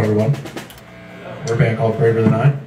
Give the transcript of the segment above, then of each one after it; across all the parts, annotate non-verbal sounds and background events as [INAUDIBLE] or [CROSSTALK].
Everyone. We're a band called Braver Than I,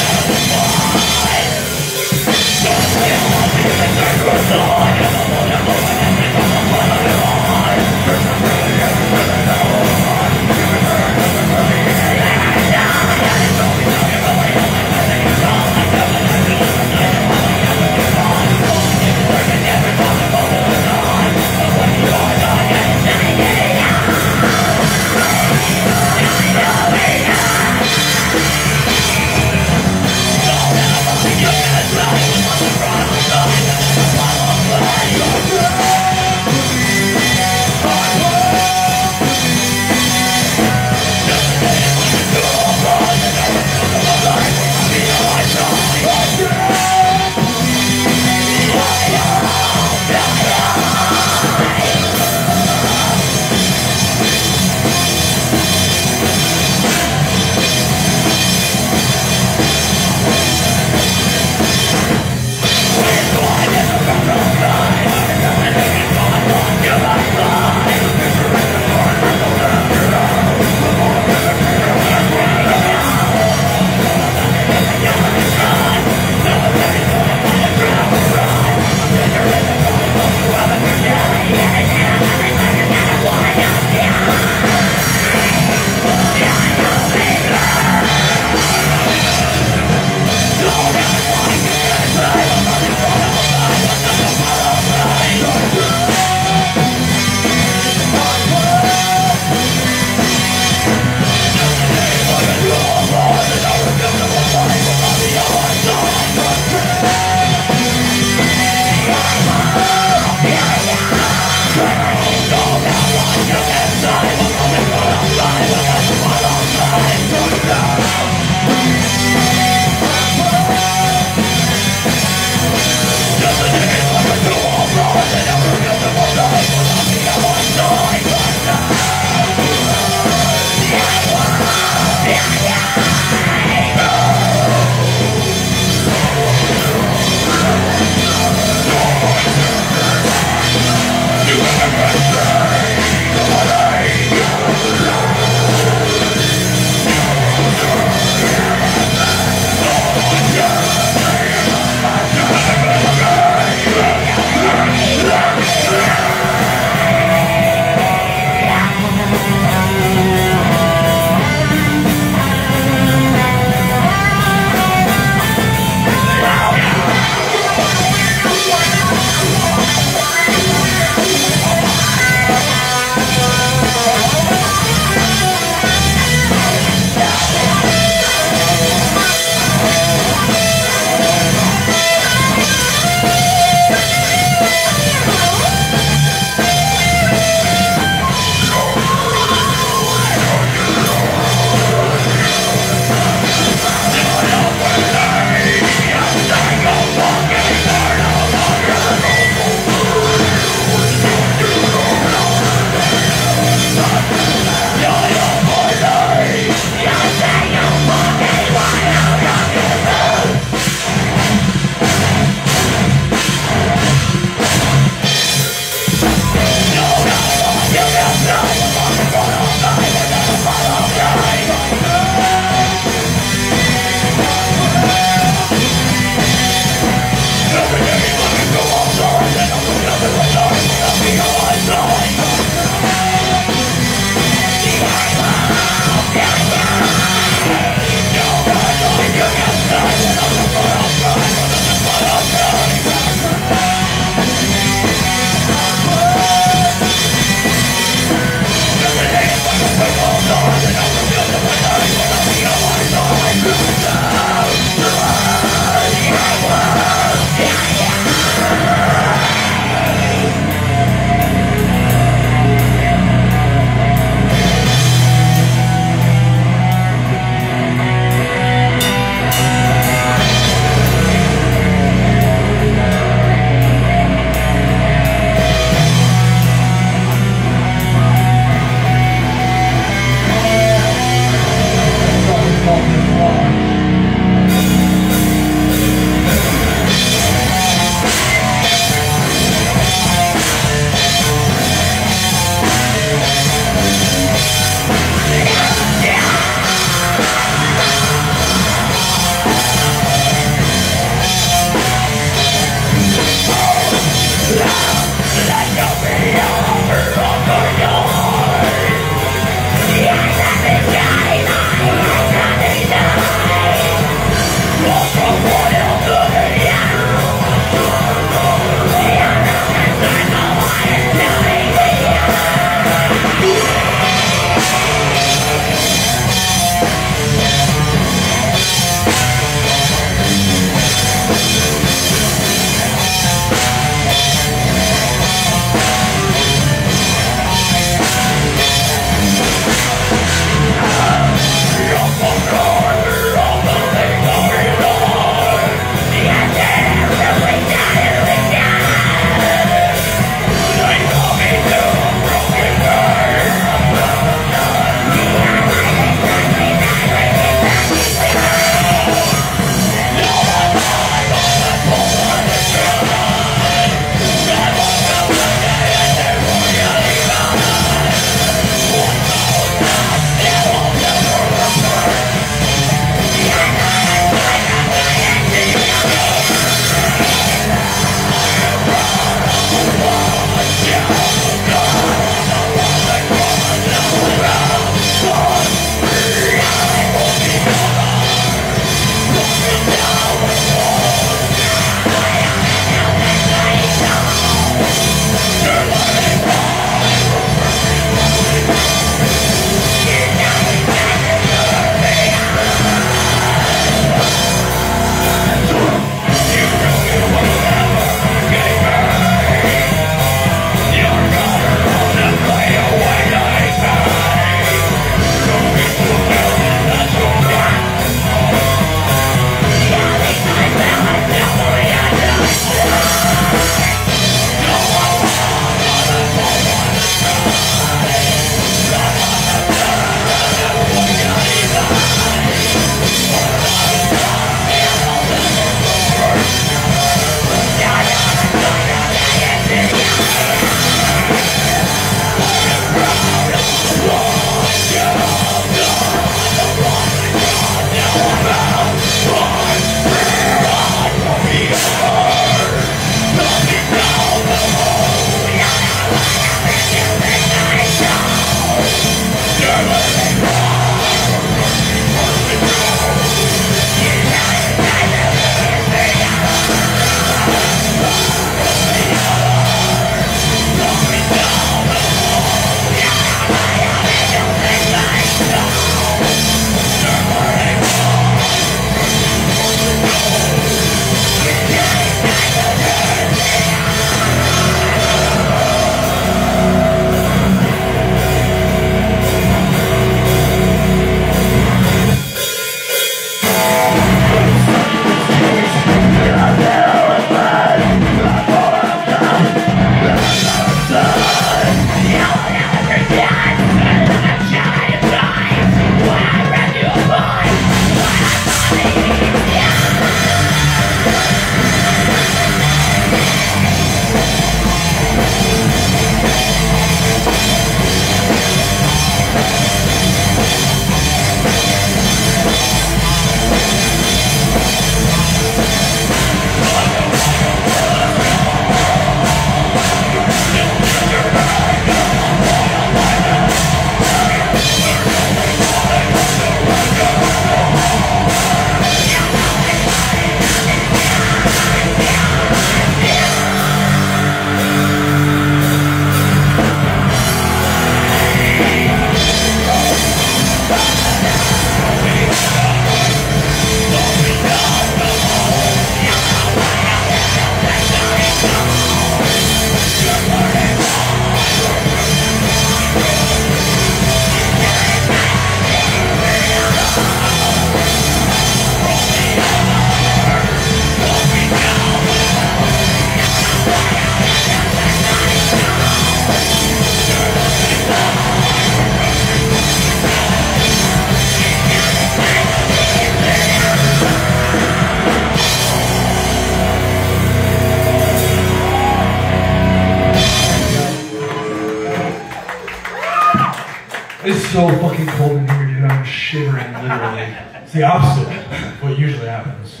so fucking cold in here, dude. I'm shivering literally. It's the opposite of what usually happens.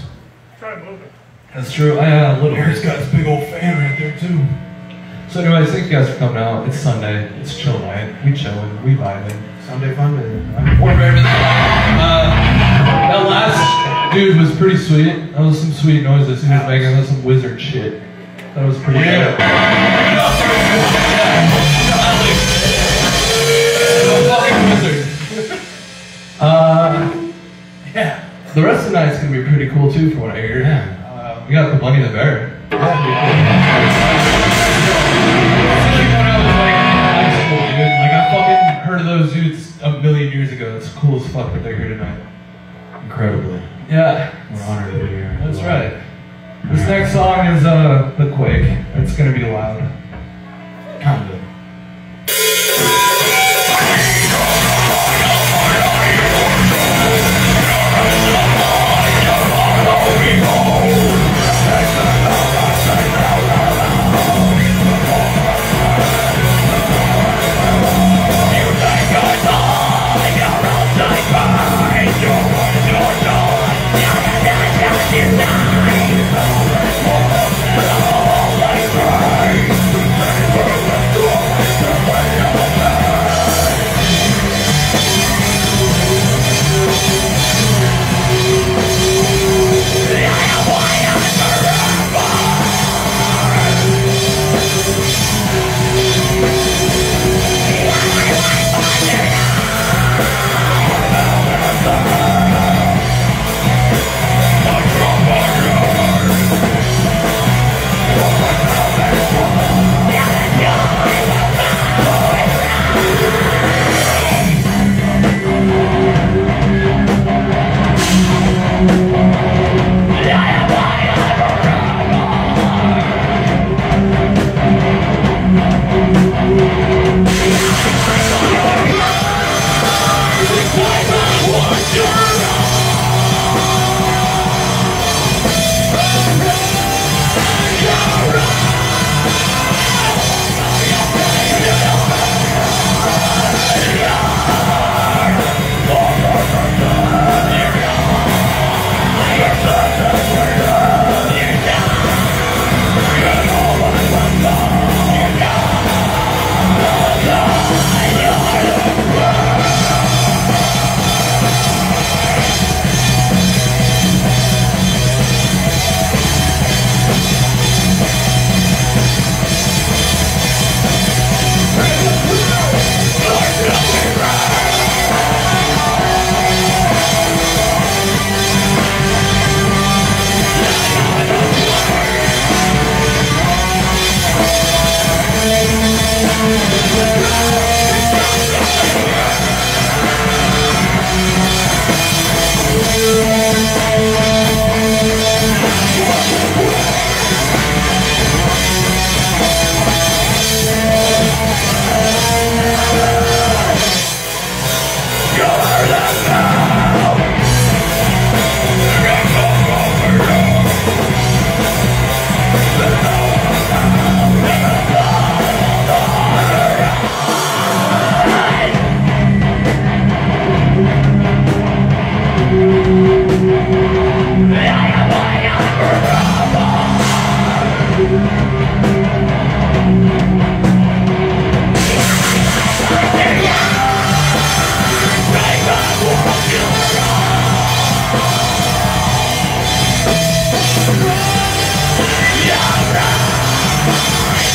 Try moving. That's true. I had a little. Eric's got this big old fan right there too. So, anyways, thank you guys for coming out. It's Sunday. It's chill night. We chilling. We vibing. Sunday fun day. We're very uh, That last dude was pretty sweet. That was some sweet noises he was making. That was some wizard shit. That was pretty Yeah. good. Uh, Yeah. the rest of the night's gonna be pretty cool too, from what I hear. Uh, we got the Bunny the Bear. Like I fucking heard of those dudes a million years ago. It's cool as fuck that they're here tonight. Incredibly. Yeah, We're honored to be here. that's right. This next song is uh the Quake. It's gonna be loud.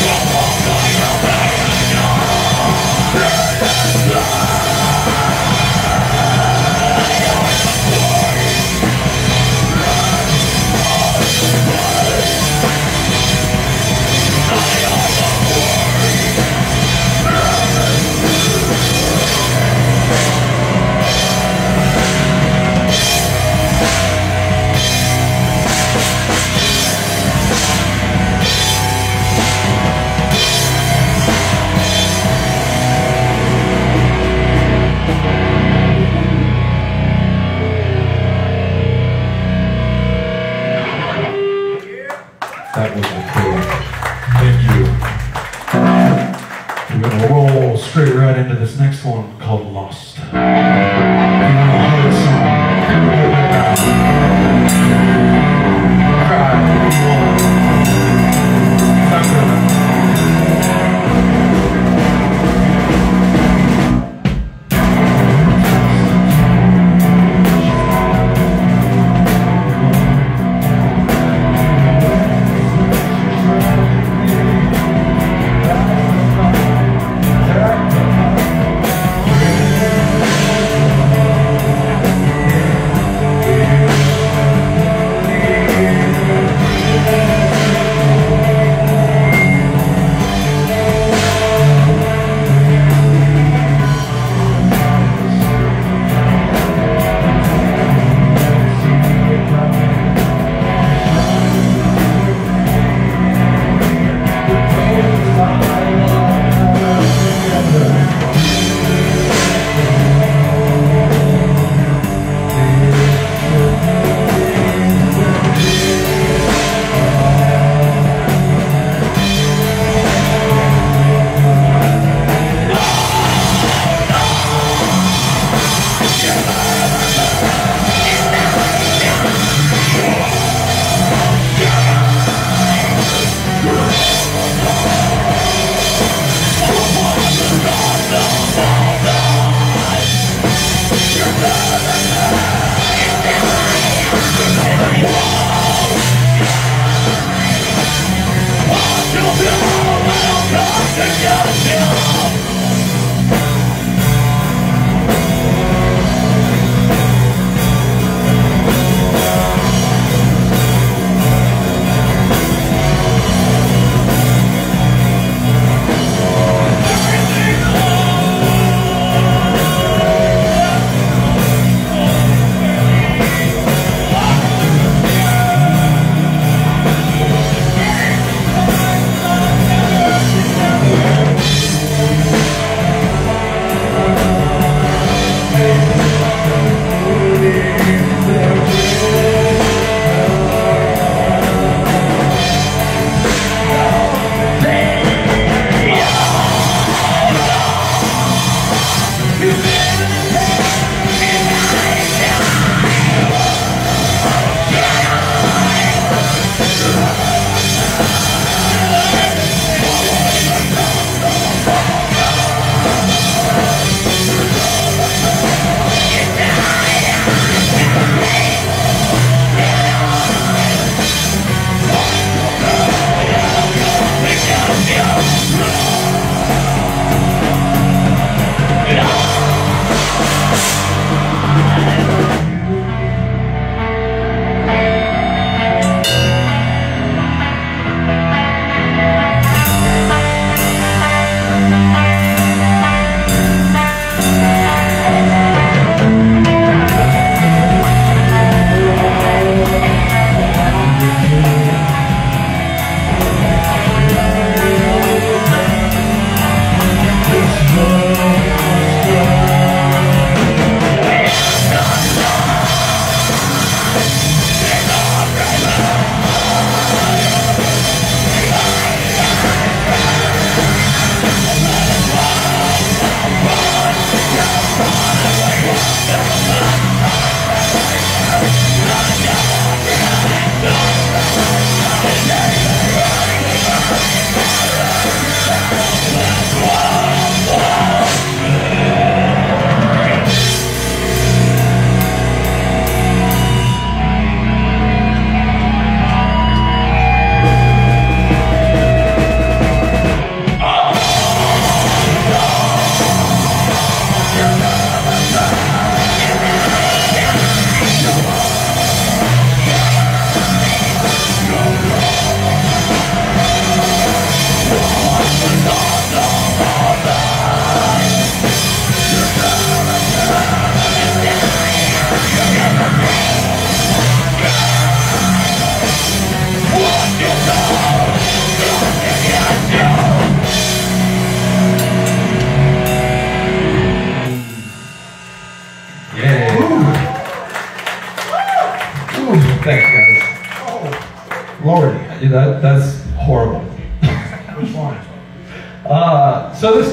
That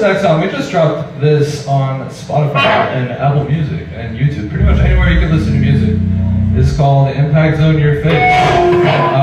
next song, we just dropped this on Spotify and Apple Music and YouTube, pretty much anywhere you can listen to music. It's called Impact Zone Your Face.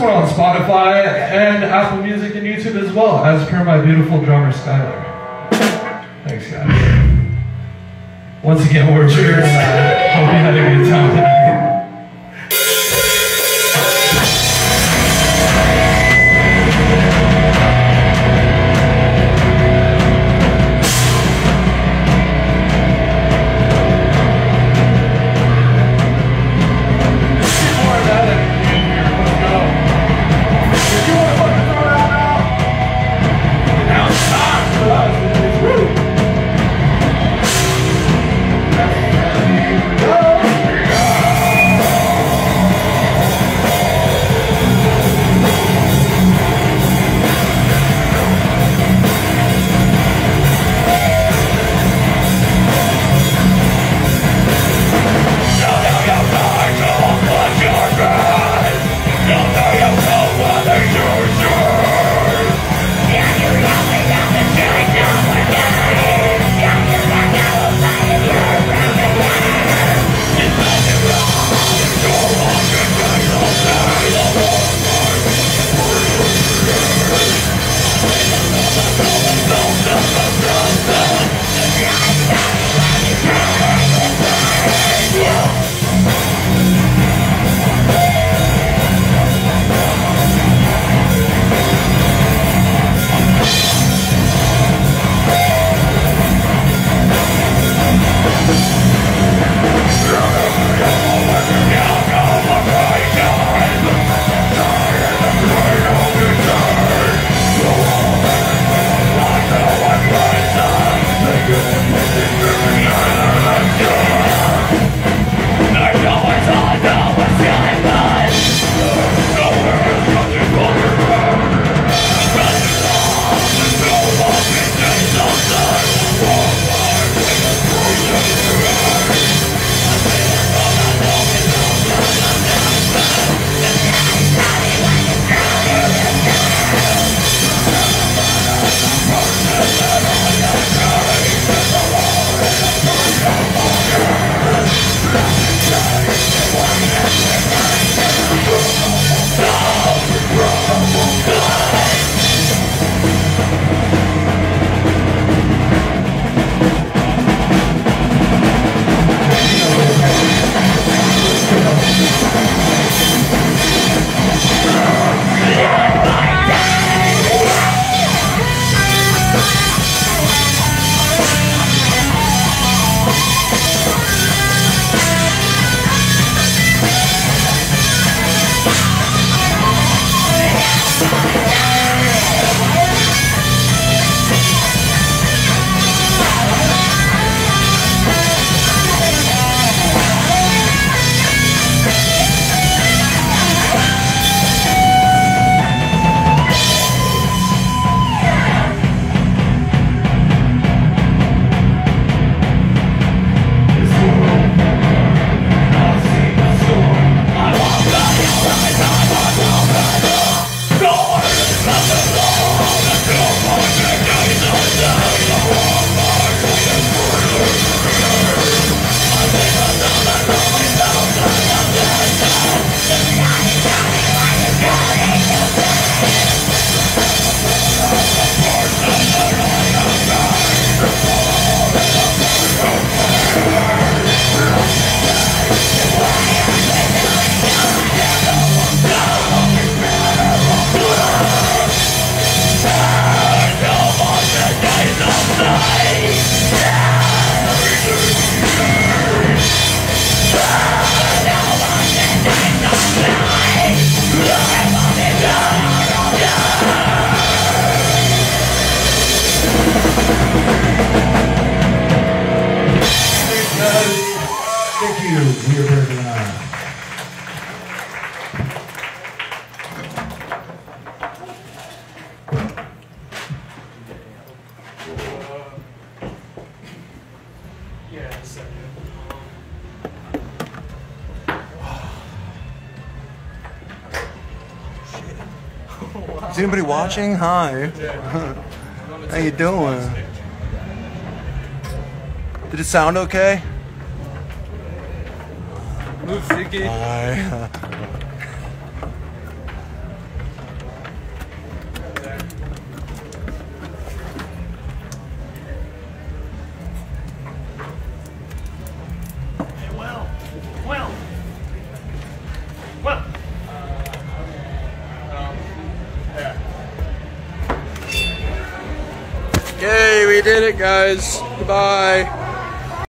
One on Spotify and Apple Music and YouTube as well, as per my beautiful drummer Skylar. Thanks, guys. Once again, we're cheers. Hope you had a good time tonight. Anybody watching? Hi. [LAUGHS] How you doing? Did it sound okay? Move. Hi. Guys. Goodbye.